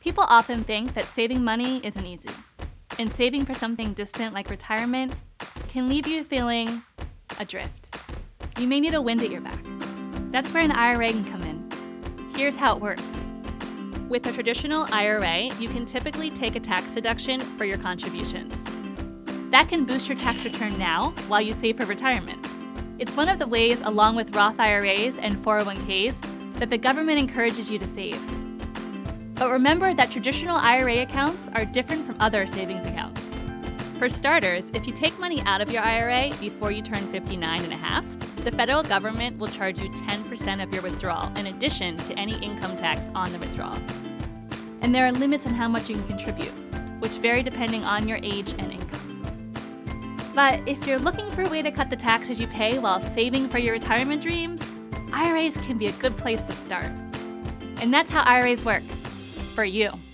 People often think that saving money isn't easy, and saving for something distant like retirement can leave you feeling adrift. You may need a wind at your back. That's where an IRA can come in. Here's how it works. With a traditional IRA, you can typically take a tax deduction for your contributions. That can boost your tax return now while you save for retirement. It's one of the ways, along with Roth IRAs and 401ks, that the government encourages you to save. But remember that traditional IRA accounts are different from other savings accounts. For starters, if you take money out of your IRA before you turn 59 and a half, the federal government will charge you 10% of your withdrawal in addition to any income tax on the withdrawal. And there are limits on how much you can contribute, which vary depending on your age and income. But if you're looking for a way to cut the taxes you pay while saving for your retirement dreams, IRAs can be a good place to start. And that's how IRAs work for you.